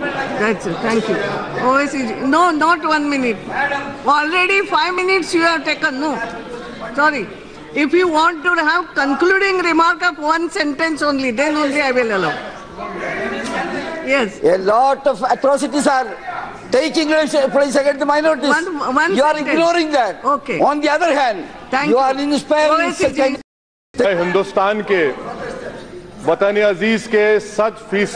That's it. Thank you. OSCG. No, not one minute. Already five minutes you have taken. No. Sorry. If you want to have concluding remark of one sentence only, then only I will allow. Yes. A lot of atrocities are taking place against the minorities. One- one you are sentence. ignoring that. Okay. On the other hand, Thank you you. are inspiring such OSCG. kind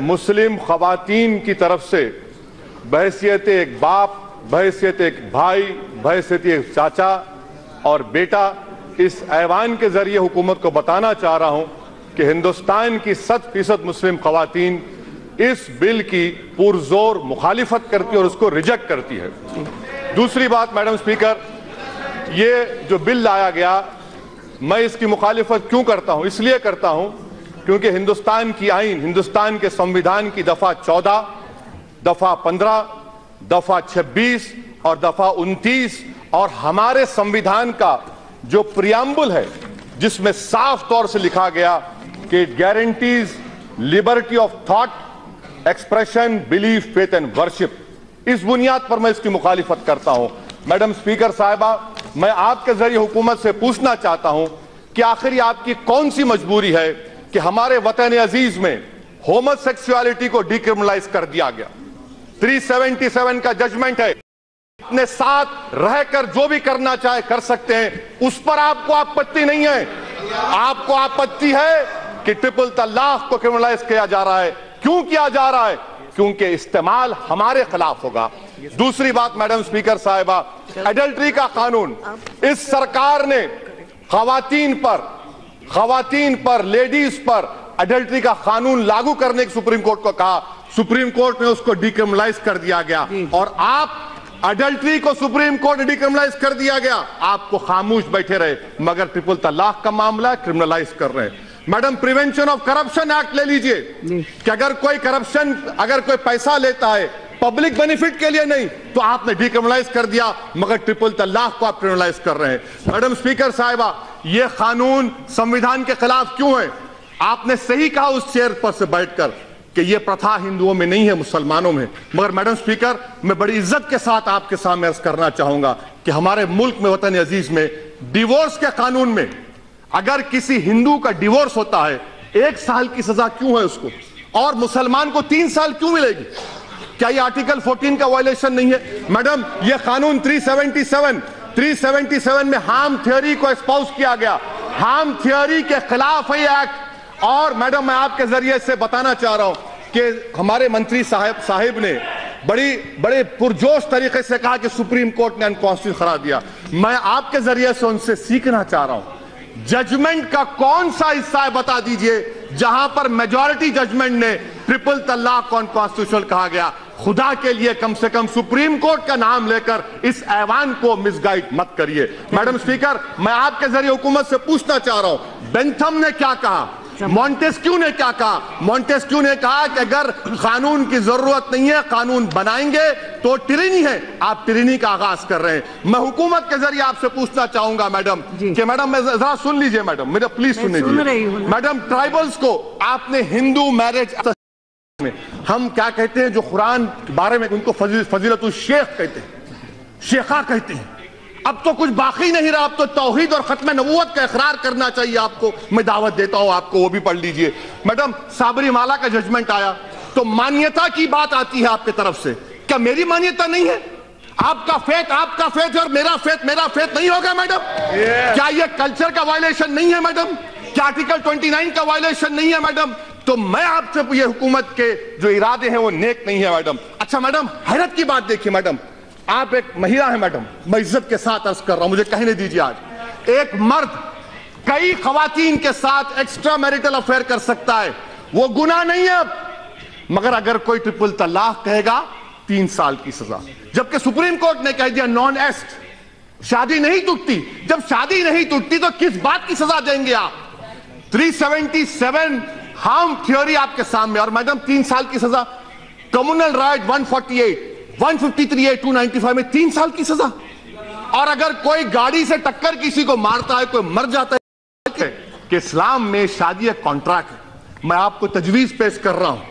مسلم خواتین کی طرف سے بحثیت ایک باپ بحثیت ایک بھائی بحثیت ایک چاچا اور بیٹا اس ایوان کے ذریعے حکومت کو بتانا چاہ رہا ہوں کہ ہندوستان کی ست فیصد مسلم خواتین اس بل کی پرزور مخالفت کرتی ہے اور اس کو ریجیکٹ کرتی ہے۔ دوسری بات، میڈم سپیکر، یہ جو بل لایا گیا، میں اس کی مخالفت کیوں کرتا ہوں؟ اس لیے کرتا ہوں کیونکہ ہندوستان کی آئین، ہندوستان کے سنویدھان کی دفعہ چودہ، دفعہ پندرہ، دفعہ چھبیس اور دفعہ انتیس اور ہمارے سنویدھان کا جو پریامبل ہے، جس میں صاف طور سے لکھا گیا کہ guarantees liberty of thought expression belief faith and worship اس بنیاد پر میں اس کی مخالفت کرتا ہوں۔ میڈم سپیکر صاحبہ، میں آپ کے ذریعے حکومت سے پوچھنا چاہتا ہوں کہ آخری آپ کی کون سی مجبوری ہے؟ کہ ہمارے وطن عزیز میں ہومس سیکسوالٹی کو ڈیکرملائز کر دیا گیا۔ 377 کا ججمنٹ ہے۔ اپنے ساتھ رہ کر جو بھی کرنا چاہے کر سکتے ہیں۔ اس پر آپ کو آپتی نہیں ہے۔ آپ کو آپتی ہے کہ ٹرپل طلاق کو کرمنلائز کیا جا رہا ہے۔ کیوں کیا جا رہا ہے؟ کیونکہ استعمال ہمارے خلاف ہوگا۔ دوسری بات میڈم سپیکر صاحبہ ایڈلٹری کا قانون۔ اس سرکار نے خواتین پر خواتین پر لیڈیز پر ایڈلٹری کا قانون لاگو کرنے کی سپریم کورٹ کو کہا۔ سپریم کورٹ نے اس کو ڈیکرملائز کر دیا گیا۔ جی۔ اور آپ ایڈلٹری کو سپریم کورٹ ڈیکرملائز کر دیا گیا۔ آپ کو خاموش بیٹھے رہے مگر ٹریپل طلاق کا معاملہ کرملائز کر رہے۔ ہیں madam prevention of corruption act لے لیجیے۔ جی۔ کہ اگر کوئی کرپشن اگر کوئی پیسہ لیتا ہے پبلک بینیفٹ کے لیے نہیں، تو آپ نے ڈیکرمنلائز کر دیا، مگر ٹرپل طلاق کو آپ کرمنلائز کر رہے ہیں۔ میڈم سپیکر صاحبہ، یہ خانون سمویدھان کے خلاف کیوں ہے؟ آپ نے صحیح کہا اس چیئر پر سے بیٹھ کر کہ یہ پرتھا ہندووں میں نہیں ہے، مسلمانوں میں۔ مگر میڈم سپیکر میں بڑی عزت کے ساتھ آپ کے سامنے ارز کرنا چاہوں گا کہ ہمارے ملک میں، وطن عزیز میں ڈیورس کے قانون میں اگر کسی ہندو کا ڈیورس ہوتا ہے، ایک سال کی سزا کیوں ہے اس کو؟ اور مسلمان کو تین سال کیوں ملے گی؟ کیا یہ آرٹیکل فورٹین کا وائلیشن نہیں ہے؟ میڈم یہ قانون 377 377 میں ہام تھیوری کو اسپاؤس کیا گیا۔ ہام تھیوری کے خلاف ہے یہ ایکٹ اور میڈم میں آپ کے ذریعے سے بتانا چاہ رہا ہوں کہ ہمارے منتری صاحب صاحب نے بڑی بڑے پرجوش طریقے سے کہا کہ سپریم کورٹ نے انکانسٹیٹیوشن خرا دیا۔ میں آپ کے ذریعے سے ان سے سیکھنا چاہ رہا ہوں۔ ججمنٹ کا کون سا حصہ ہے بتا دیجیے، جہاں پر میجورٹی ججمنٹ نے ٹرپل طلاق کون کانسٹیٹیوشنل کہا گیا خدا کے لیے کم سے کم سپریم کورٹ کا نام لے کر اس ایوان کو مس گائڈ مت کریے میڈم سپیکر میں آپ کے ذریعے حکومت سے پوچھنا چاہ رہا ہوں بینتھم نے کیا کہا مونٹیسکیو نے کیا کہا مونٹیسکیو نے کہا کہ اگر قانون کی ضرورت نہیں ہے قانون بنائیں گے تو ٹرینی ہے آپ ٹرینی کا آغاز کر رہے ہیں میں حکومت کے ذریعے آپ سے پوچھنا چاہوں گا میڈم کہ میڈم میں ذرا سن لیجیے میڈم میرا پلیز سن لیجیے میڈم ٹرائبلز کو آپ نے ہندو میریج میں۔ ہم کیا کہتے ہیں جو قرآن بارے میں ان کو فضیلت الشیخ کہتے ہیں؟ شیخہ کہتے ہیں۔ اب تو کچھ باقی نہیں رہا اب تو توحید اور ختم نبوت کا اقرار کرنا چاہیے آپ کو۔ میں دعوت دیتا ہوں آپ کو وہ بھی پڑھ لیجیے۔ میڈم سابری مالا کا ججمنٹ آیا۔ تو مانیتا کی بات آتی ہے آپ کے طرف سے۔ کیا میری مانیتا نہیں ہے؟ آپ کا فیت آپ کا فیت اور میرا فیت میرا فیت نہیں ہوگا میڈم؟ کیا یہ کلچر کا وائلیشن نہیں ہے میڈم؟ کیا آرٹیکل 29 کا وائلیشن نہیں ہے میڈم؟ تو میں آپ سے یہ حکومت کے جو ارادے ہیں وہ نیک نہیں ہے میڈم۔ اچھا میڈم، حیرت کی بات دیکھیں میڈم۔ آپ ایک مہیلا ہیں میڈم، میں عزت کے ساتھ عرض کر رہا ہوں، مجھے کہنے دیجیے آج۔ ایک مرد کئی خواتین کے ساتھ ایکسٹرا میریٹل افیر کر سکتا ہے۔ وہ گناہ نہیں ہے مگر اگر کوئی ٹرپل طلاق کہے گا، تین سال کی سزا۔ جبکہ سپریم کورٹ نے کہہ دیا نان ایسٹ شادی نہیں ٹوٹتی۔ جب شادی نہیں ٹوٹتی تو کس بات کی سزا دیں گے آپ؟ 377 ہارم تھیوری آپ کے سامنے، اور میڈم تین سال کی سزا، کمونل رائٹ 148 153 اے 295 میں تین سال کی سزا۔ اور اگر کوئی گاڑی سے ٹکر کسی کو مارتا ہے، کوئی مر جاتا ہے، کہ اسلام میں شادی ایک کانٹریکٹ ہے۔ میں آپ کو تجویز پیش کر رہا ہوں۔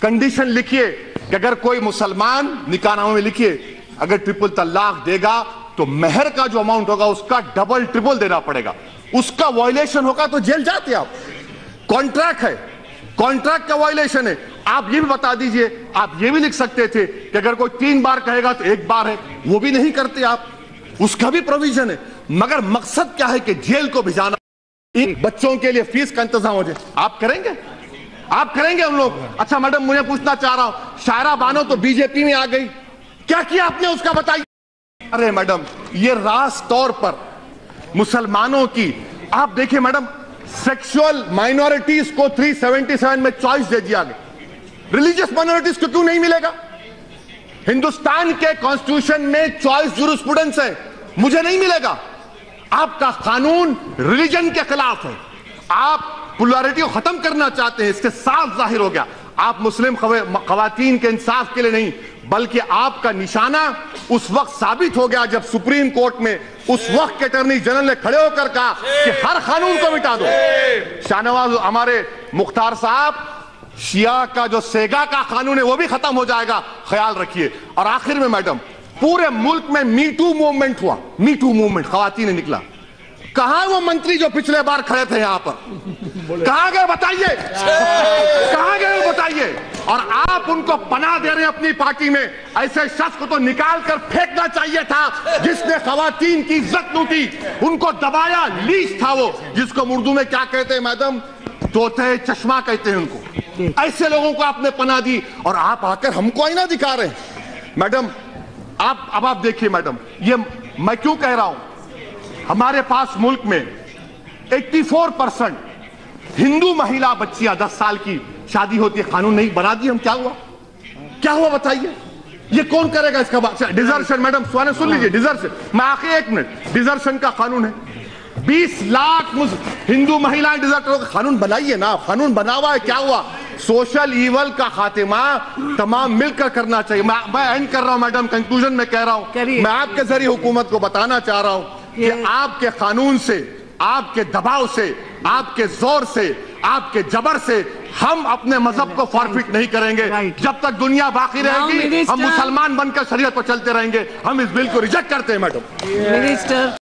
کنڈیشن لکھئے کہ اگر کوئی مسلمان نکاح میں لکھئے اگر ٹرپل طلاق دے گا، تو مہر کا جو اماؤنٹ ہوگا، اس کا ڈبل ٹرپل دینا پڑے گا۔ اس کا وائلیشن ہوگا تو جیل جاتے آپ۔ کانٹریک ہے. کانٹریک کا وائلیشن ہے. آپ یہ بھی بتا دیجیے. آپ یہ بھی لکھ سکتے تھے کہ اگر کوئی تین بار کہے گا تو ایک بار ہے. وہ بھی نہیں کرتے آپ. اس کا بھی پروویژن ہے. مگر مقصد کیا ہے کہ جیل کو بھیجانا بچوں کے لیے فیس کا انتظام ہو جائے. آپ کریں گے؟ آپ کریں گے ہم لوگ؟ اچھا میڈم مجھے پوچھنا چاہ رہا ہوں. شاعرہ بانو تو بی جے پی میں آ گئی. کیا کیا آپ نے اس کا بتائی ارے میڈم یہ راست طور پر مسلمانوں کی آپ دیکھیں میڈم سیکشل مائنورٹیز کو 377 میں چوائس دے دیا گیا۔ ریلیجیس مائنورٹیز کو کیوں نہیں ملے گا؟ ہندوستان کے کانسٹیٹیوشن میں چوائس جورسپوڈنس ہے مجھے نہیں ملے گا۔ آپ کا قانون ریلیجن کے خلاف ہے۔ آپ پولارٹی کو ختم کرنا چاہتے ہیں، اس کے صاف ظاہر ہو گیا۔ آپ مسلم خواتین کے انصاف کے لیے نہیں بلکہ آپ کا نشانہ اس وقت ثابت ہو گیا جب سپریم کورٹ میں اس وقت کے اٹرنی جنرل نے کھڑے ہو کر کہا کہ جی۔ ہر قانون کو مٹا دو۔ جی۔ شاہ نواز ہمارے مختار صاحب شیعہ کا جو سیگا کا قانون ہے وہ بھی ختم ہو جائے گا۔ خیال رکھیے۔ اور آخر میں میڈم پورے ملک میں می ٹو موومنٹ ہوا۔ می ٹو موومنٹ خواتین نے نکلا۔ کہاں وہ منتری جو پچھلے بار کھڑے تھے یہاں پر؟ کہاں گئے بتائیے؟ کہاں گئے بتائیے؟ اور آپ ان کو پناہ دے رہے ہیں اپنی پارٹی میں، ایسے شخص کو تو نکال کر پھینکنا چاہیے تھا، جس نے خواتین کی عزت لوٹی، ان کو دبایا لیچ تھا وہ، جس کو مردو میں کیا کہتے ہیں میڈم؟ توتے چشمہ کہتے ہیں ان کو۔ ایسے لوگوں کو آپ نے پناہ دی، اور آپ آ کر ہم کو آئینہ دکھا رہے ہیں۔ میڈم، آپ اب آپ دیکھیے میڈم، یہ میں کیوں کہہ رہا ہوں؟ ہمارے پاس ملک میں ایٹی فور پرسنٹ ہندو مہیلا بچیاں دس سال کی شادی ہوتی ہے قانون نہیں بنا دی ہم کیا ہوا؟ کیا ہوا بتائیے؟ یہ کون کرے گا اس کا ڈیزرشن میڈم سوانے سن لیجیے ڈیزرشن میں آخر ایک منٹ ڈیزرشن کا قانون ہے۔ بیس لاکھ ہندو مہیلائیں ڈیزرٹر کا قانون بنائیے نا قانون بنا ہوا ہے کیا ہوا؟ سوشل ایول کا خاتمہ تمام مل کر کرنا چاہیے۔ میں اینڈ کر رہا ہوں میڈم کنکلوژن میں کہہ رہا ہوں۔ میں آپ کے ذریعے حکومت کو بتانا چاہ رہا ہوں۔ کہ آپ کے قانون سے آپ کے دباؤ سے آپ کے زور سے آپ کے جبر سے ہم اپنے مذہب کو فارفٹ نہیں کریں گے۔ جب تک دنیا باقی رہے گی ہم مسلمان بن کر شریعت کو چلتے رہیں گے۔ ہم اس بل کو ریجیکٹ کرتے ہیں میڈم